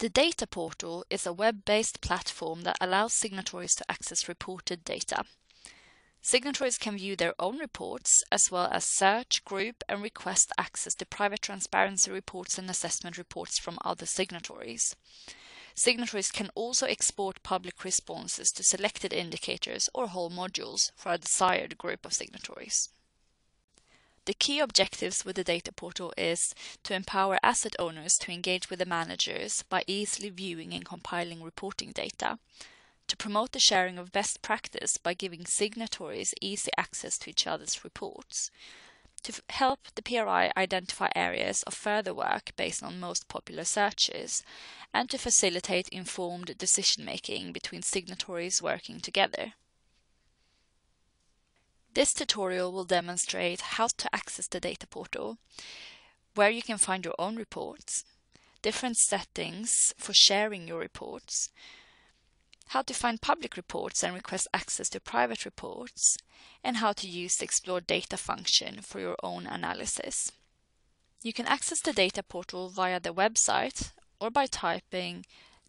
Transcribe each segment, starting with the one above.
The Data Portal is a web-based platform that allows signatories to access reported data. Signatories can view their own reports as well as search, group and request access to private transparency reports and assessment reports from other signatories. Signatories can also export public responses to selected indicators or whole modules for a desired group of signatories. The key objectives with the data portal is to empower asset owners to engage with the managers by easily viewing and compiling reporting data, to promote the sharing of best practice by giving signatories easy access to each other's reports, to help the PRI identify areas of further work based on most popular searches, and to facilitate informed decision making between signatories working together. This tutorial will demonstrate how to access the data portal, where you can find your own reports, different settings for sharing your reports, how to find public reports and request access to private reports, and how to use the Explore Data function for your own analysis. You can access the data portal via the website or by typing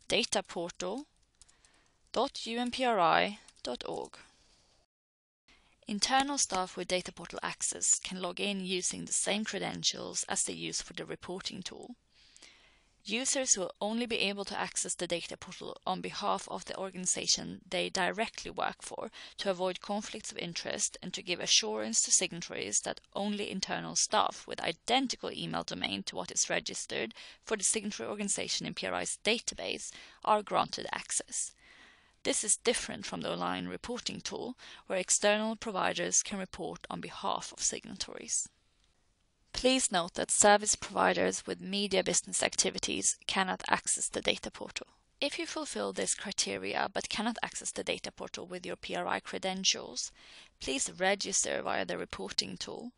dataportal.unpri.org. Internal staff with Data Portal access can log in using the same credentials as they use for the reporting tool. Users will only be able to access the data portal on behalf of the organization they directly work for to avoid conflicts of interest and to give assurance to signatories that only internal staff with identical email domain to what is registered for the signatory organization in PRI's database are granted access. This is different from the online reporting tool, where external providers can report on behalf of signatories. Please note that service providers with media business activities cannot access the data portal. If you fulfill this criteria but cannot access the data portal with your PRI credentials, please register via the reporting tool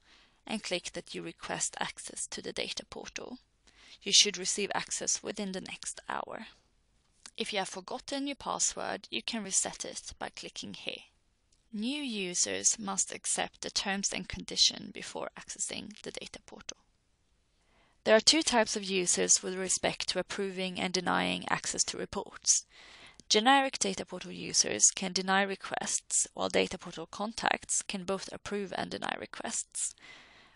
and click that you request access to the data portal. You should receive access within the next hour. If you have forgotten your password, you can reset it by clicking here. New users must accept the terms and conditions before accessing the data portal. There are two types of users with respect to approving and denying access to reports. Generic data portal users can deny requests, while data portal contacts can both approve and deny requests.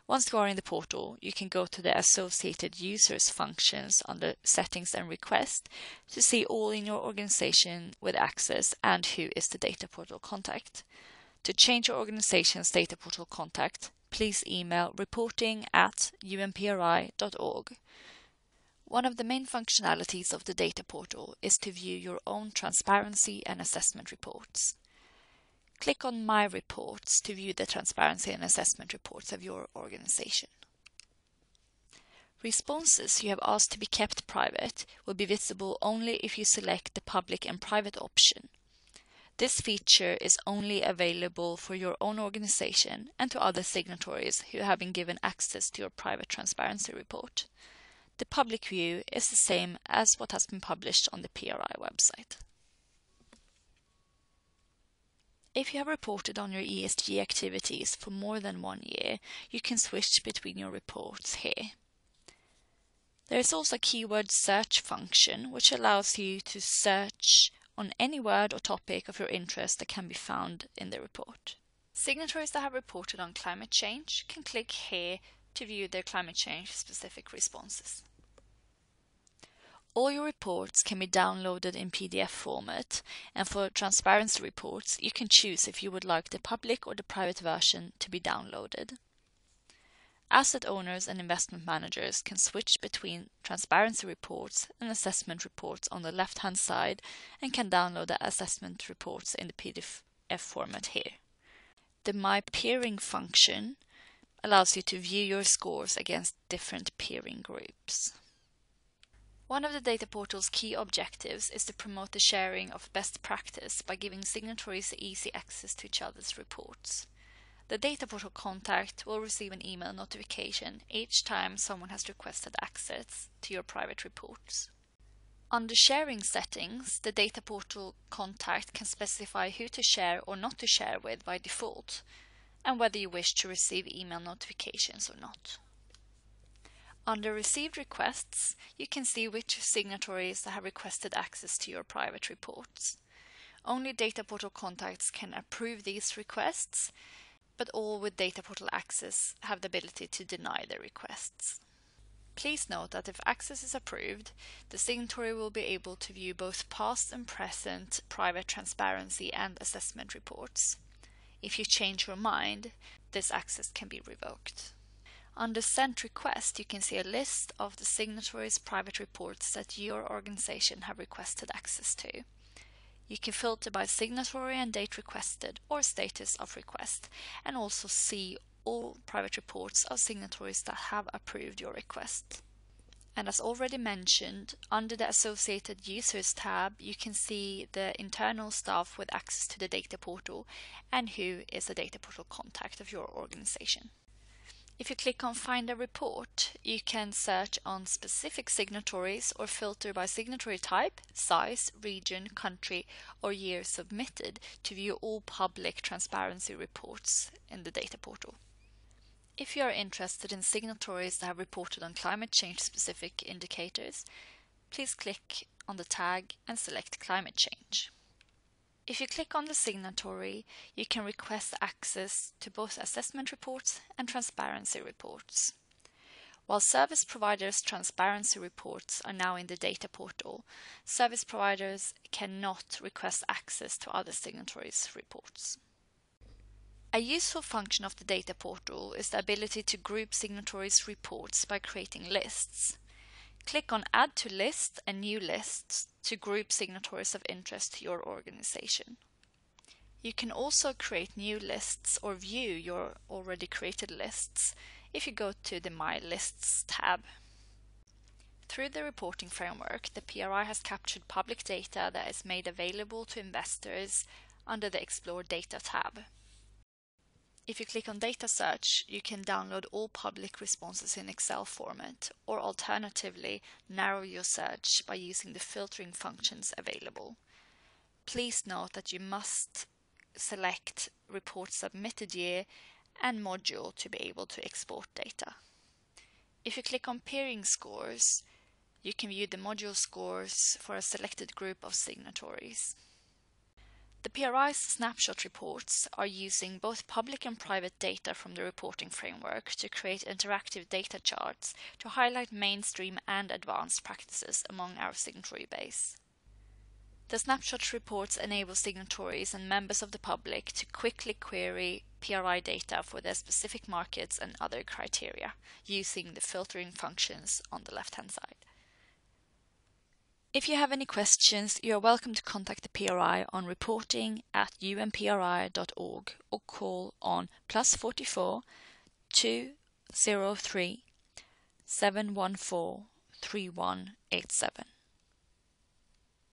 Once you are in the portal, you can go to the associated users functions under settings and request to see all in your organization with access and who is the data portal contact. To change your organization's data portal contact, please email reporting at unpri.org. One of the main functionalities of the data portal is to view your own transparency and assessment reports. Click on My Reports to view the transparency and assessment reports of your organization. Responses you have asked to be kept private will be visible only if you select the public and private option. This feature is only available for your own organization and to other signatories who have been given access to your private transparency report. The public view is the same as what has been published on the PRI website. If you have reported on your ESG activities for more than one year, you can switch between your reports here. There is also a keyword search function which allows you to search on any word or topic of your interest that can be found in the report. Signatories that have reported on climate change can click here to view their climate change specific responses. All your reports can be downloaded in PDF format, and for transparency reports, you can choose if you would like the public or the private version to be downloaded. Asset owners and investment managers can switch between transparency reports and assessment reports on the left-hand side and can download the assessment reports in the PDF format here. The My Peering function allows you to view your scores against different peering groups. One of the data portal's key objectives is to promote the sharing of best practice by giving signatories easy access to each other's reports. The data portal contact will receive an email notification each time someone has requested access to your private reports. Under sharing settings, the data portal contact can specify who to share or not to share with by default, and whether you wish to receive email notifications or not. Under Received Requests, you can see which signatories have requested access to your private reports. Only Data Portal contacts can approve these requests, but all with Data Portal access have the ability to deny the requests. Please note that if access is approved, the signatory will be able to view both past and present private transparency and assessment reports. If you change your mind, this access can be revoked. Under Sent Request, you can see a list of the signatories' private reports that your organization have requested access to. You can filter by signatory and date requested or status of request and also see all private reports of signatories that have approved your request. And as already mentioned, under the Associated Users tab, you can see the internal staff with access to the data portal and who is the data portal contact of your organization. If you click on Find a report, you can search on specific signatories or filter by signatory type, size, region, country, or year submitted to view all public transparency reports in the data portal. If you are interested in signatories that have reported on climate change specific indicators, please click on the tag and select climate change. If you click on the signatory, you can request access to both assessment reports and transparency reports. While service providers' transparency reports are now in the data portal, service providers cannot request access to other signatories' reports. A useful function of the data portal is the ability to group signatories' reports by creating lists. Click on Add to List and New Lists to group signatories of interest to your organization. You can also create new lists or view your already created lists if you go to the My Lists tab. Through the reporting framework, the PRI has captured public data that is made available to investors under the Explore Data tab. If you click on data search, you can download all public responses in Excel format, or alternatively, narrow your search by using the filtering functions available. Please note that you must select report submitted year and module to be able to export data. If you click on peering scores, you can view the module scores for a selected group of signatories. The PRI's snapshot reports are using both public and private data from the reporting framework to create interactive data charts to highlight mainstream and advanced practices among our signatory base. The snapshot reports enable signatories and members of the public to quickly query PRI data for their specific markets and other criteria using the filtering functions on the left-hand side. If you have any questions, you are welcome to contact the PRI on reporting at unpri.org or call on plus 44 203 714 3187.